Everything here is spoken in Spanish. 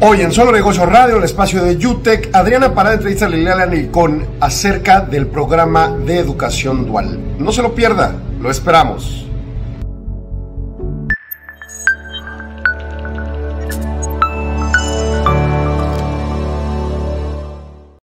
Hoy en Solo Negocio Radio, el espacio de UTEC, Adriana Parada entrevista a Liliana Nicón acerca del programa de educación dual. No se lo pierda, lo esperamos.